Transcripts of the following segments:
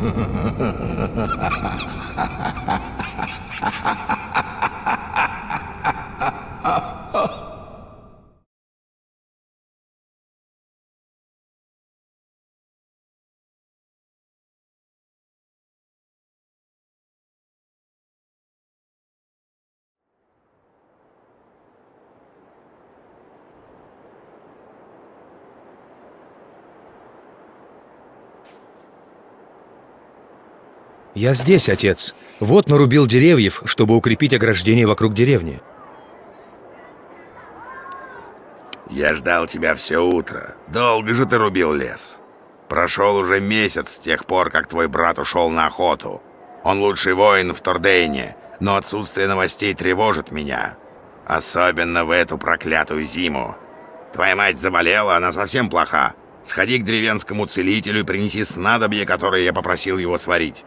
Ha ha ha ha ha. Я здесь, отец. Вот нарубил деревьев, чтобы укрепить ограждение вокруг деревни. Я ждал тебя все утро. Долго же ты рубил лес. Прошел уже месяц с тех пор, как твой брат ушел на охоту. Он лучший воин в Тордейне, но отсутствие новостей тревожит меня. Особенно в эту проклятую зиму. Твоя мать заболела, она совсем плоха. Сходи к деревенскому целителю и принеси снадобье, которое я попросил его сварить.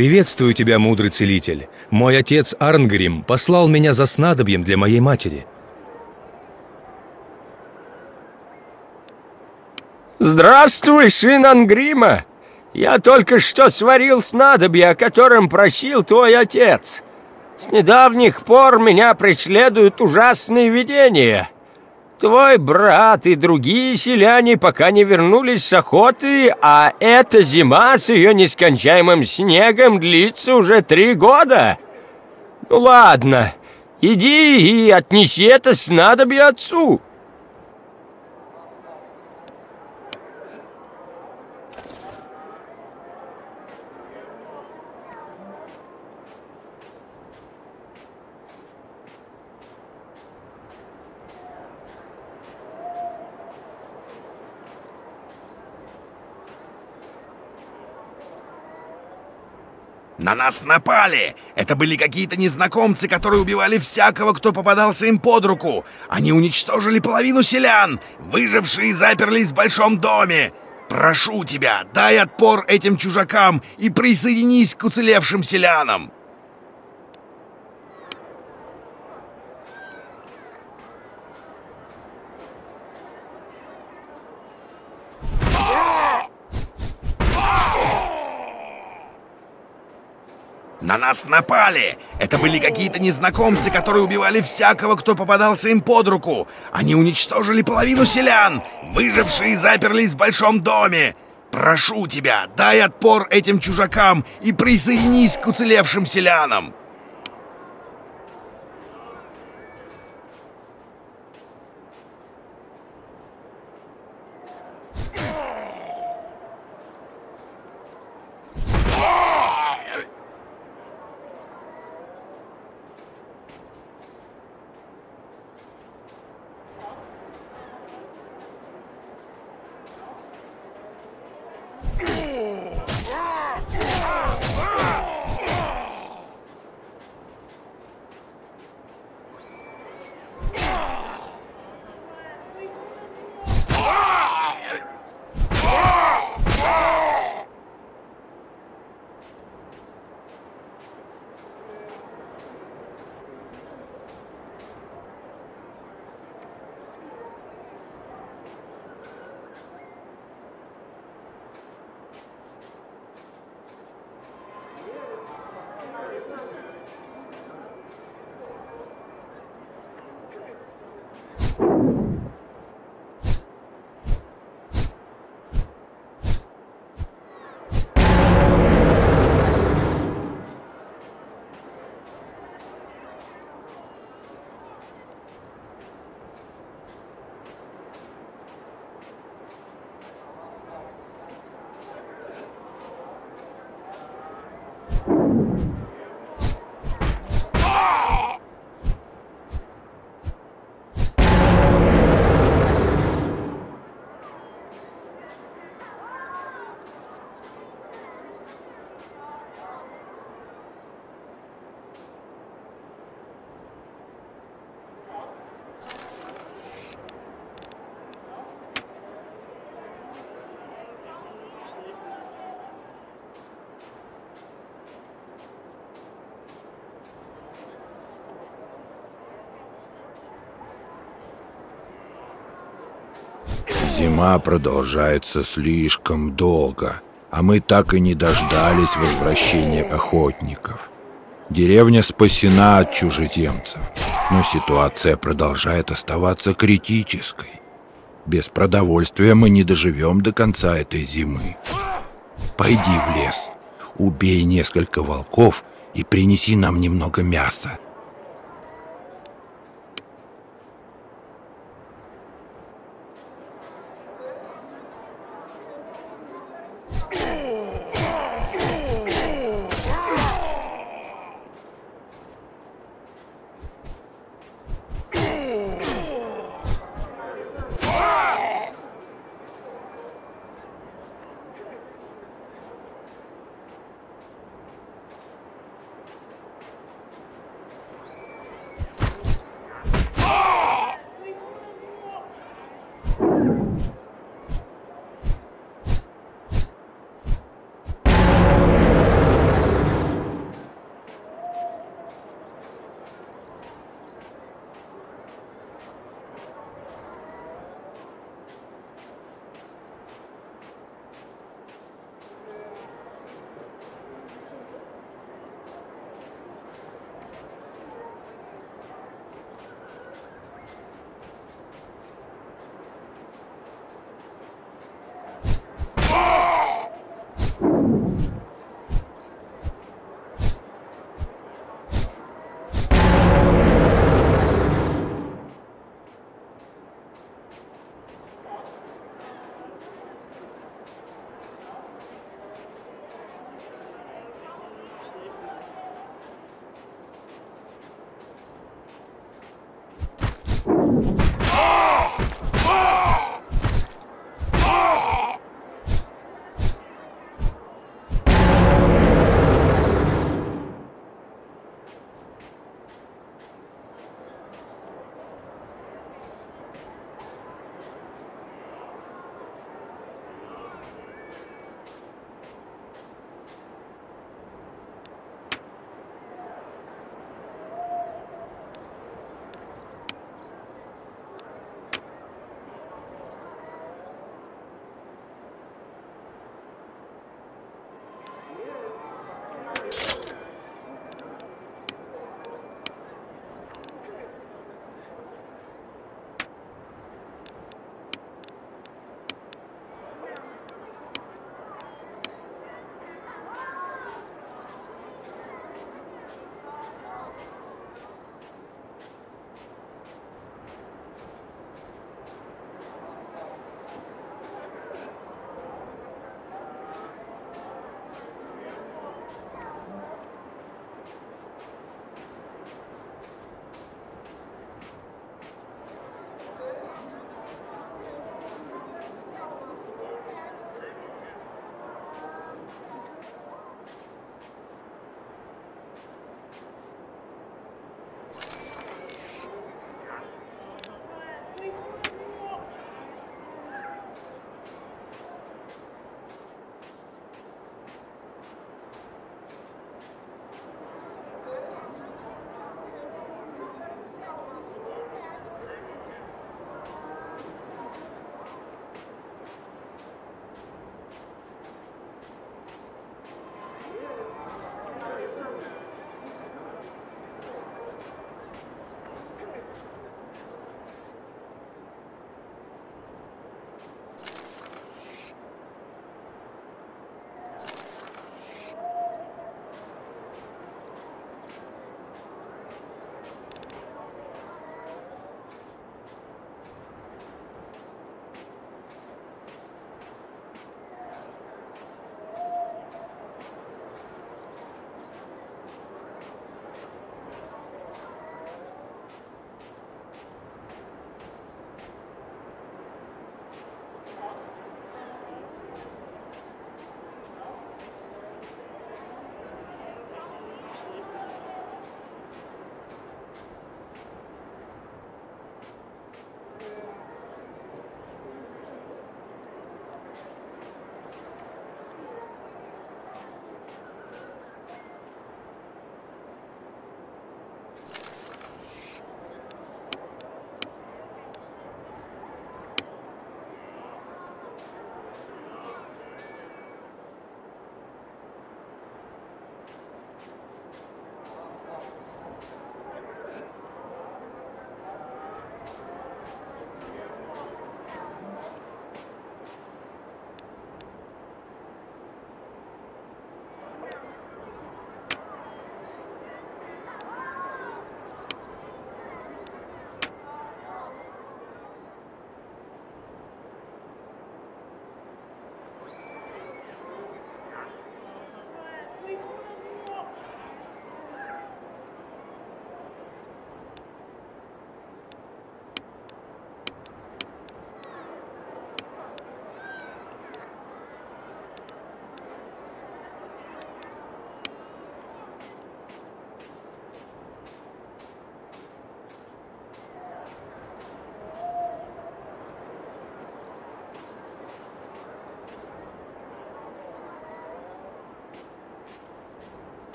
Приветствую тебя, мудрый целитель. Мой отец Арнгрим послал меня за снадобьем для моей матери. Здравствуй, сын Ангрима! Я только что сварил снадобье, о котором просил твой отец. С недавних пор меня преследуют ужасные видения. Твой брат и другие селяне пока не вернулись с охоты, а эта зима с ее нескончаемым снегом длится уже три года. Ну ладно, иди и отнеси это снадобье отцу. На нас напали! Это были какие-то незнакомцы, которые убивали всякого, кто попадался им под руку. Они уничтожили половину селян. Выжившие заперлись в большом доме. Прошу тебя, дай отпор этим чужакам и присоединись к уцелевшим селянам. На нас напали! Это были какие-то незнакомцы, которые убивали всякого, кто попадался им под руку. Они уничтожили половину селян. Выжившие заперлись в большом доме. Прошу тебя, дай отпор этим чужакам и присоединись к уцелевшим селянам. Зима продолжается слишком долго, а мы так и не дождались возвращения охотников. Деревня спасена от чужеземцев, но ситуация продолжает оставаться критической. Без продовольствия мы не доживем до конца этой зимы. Пойди в лес, убей несколько волков и принеси нам немного мяса.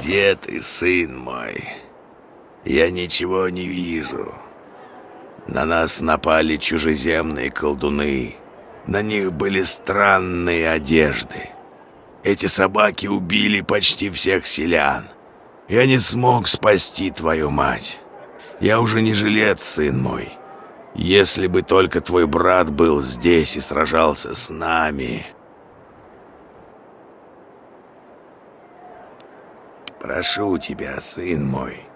Где ты, сын мой? Я ничего не вижу. На нас напали чужеземные колдуны. На них были странные одежды. Эти собаки убили почти всех селян. Я не смог спасти твою мать. Я уже не жилец, сын мой. Если бы только твой брат был здесь и сражался с нами... Прошу тебя, сын мой,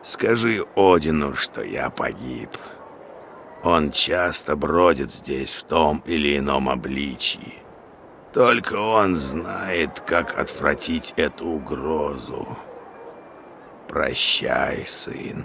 скажи Одину, что я погиб. Он часто бродит здесь в том или ином обличии. Только он знает, как отвратить эту угрозу. Прощай, сын.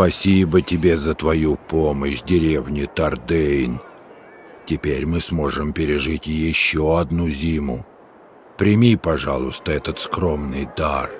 Спасибо тебе за твою помощь, деревне Тардейн. Теперь мы сможем пережить еще одну зиму. Прими, пожалуйста, этот скромный дар.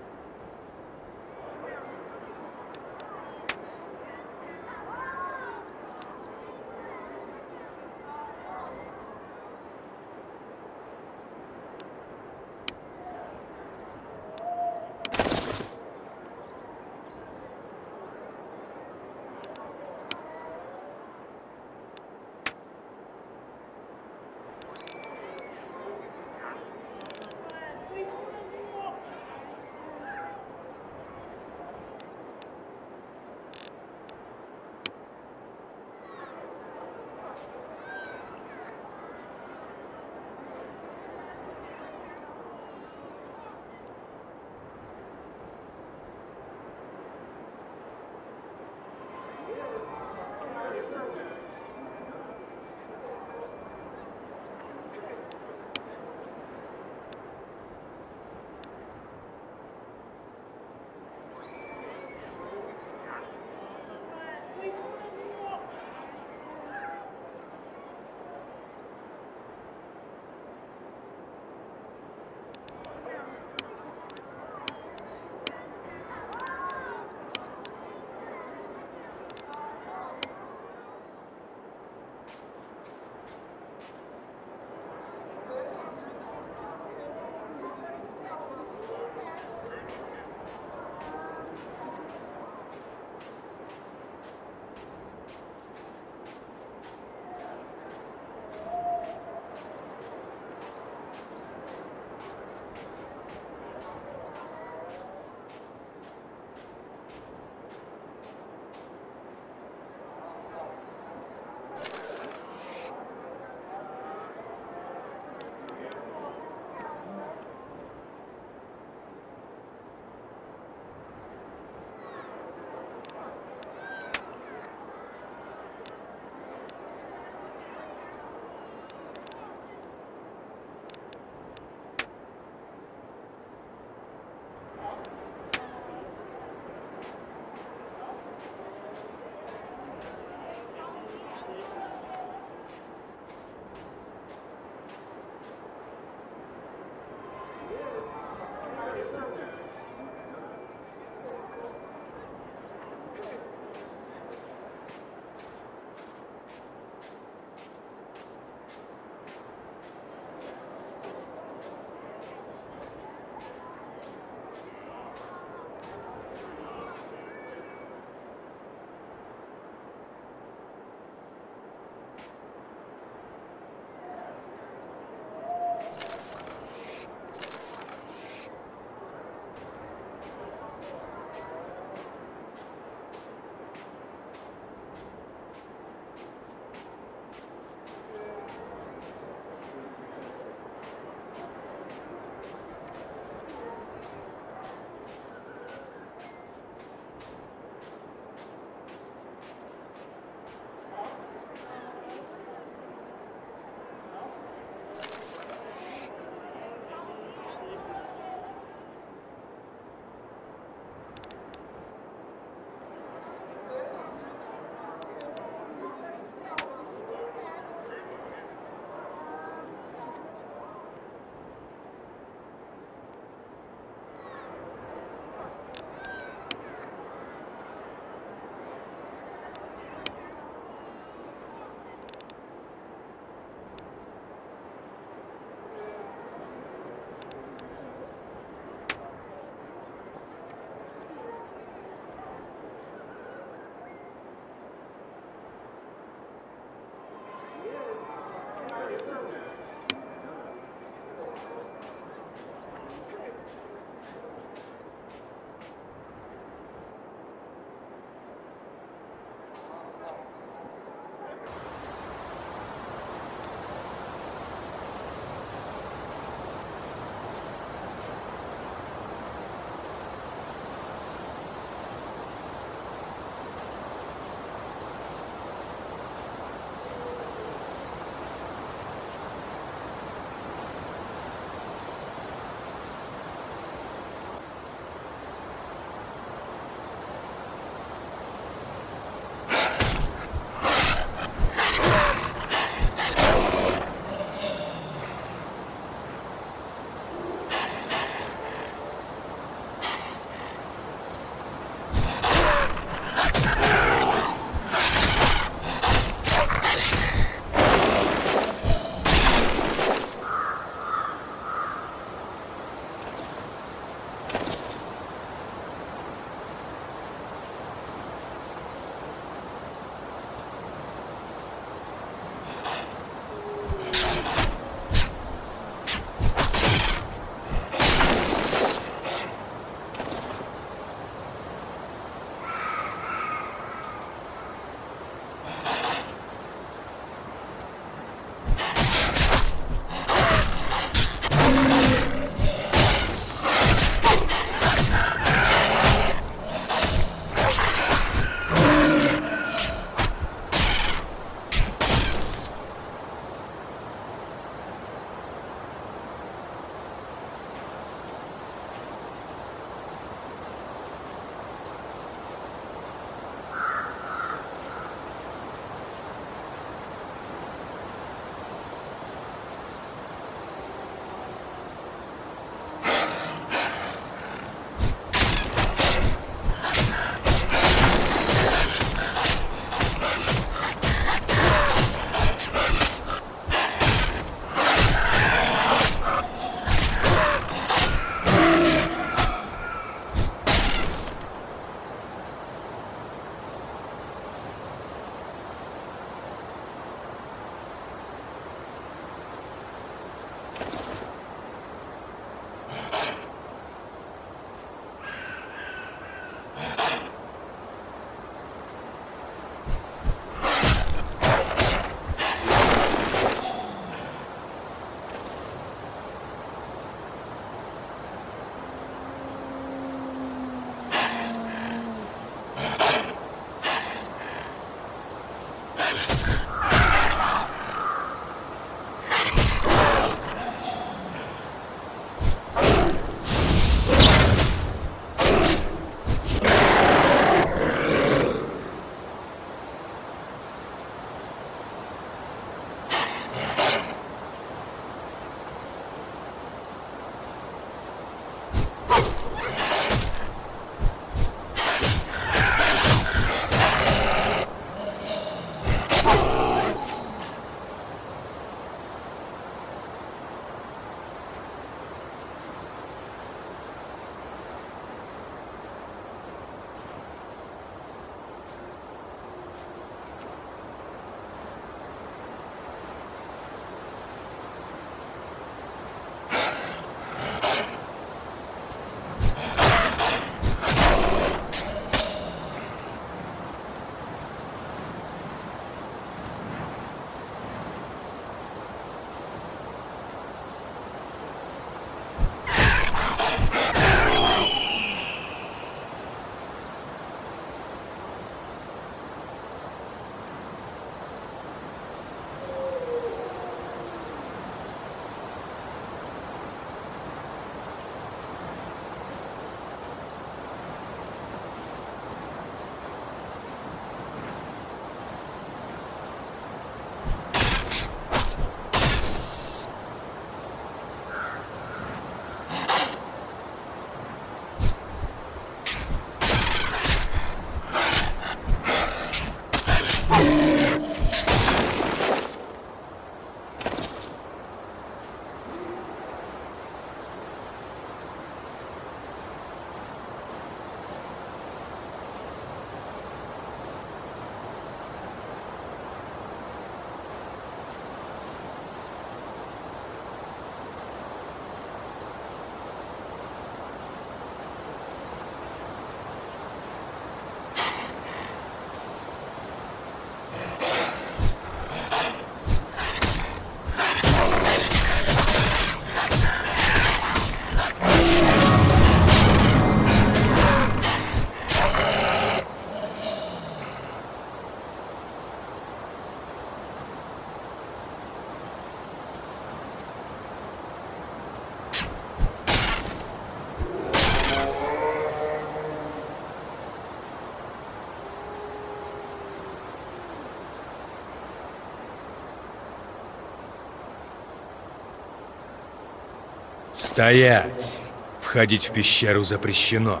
Стоять! Входить в пещеру запрещено.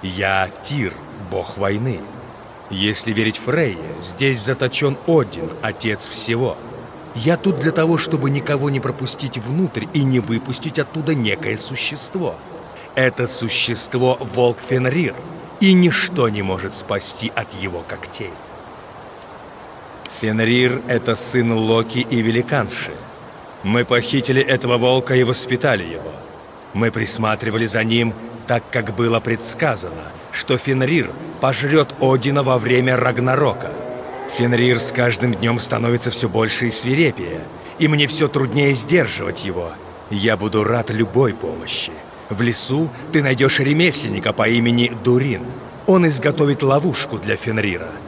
Я Тир, бог войны. Если верить Фрейе, здесь заточен Один, отец всего. Я тут для того, чтобы никого не пропустить внутрь и не выпустить оттуда некое существо. Это существо — волк Фенрир, и ничто не может спасти от его когтей. Фенрир — это сын Локи и Великанши. Мы похитили этого волка и воспитали его. Мы присматривали за ним, так как было предсказано, что Фенрир пожрет Одина во время Рагнарока. Фенрир с каждым днем становится все больше и свирепее, и мне все труднее сдерживать его. Я буду рад любой помощи. В лесу ты найдешь ремесленника по имени Дурин. Он изготовит ловушку для Фенрира –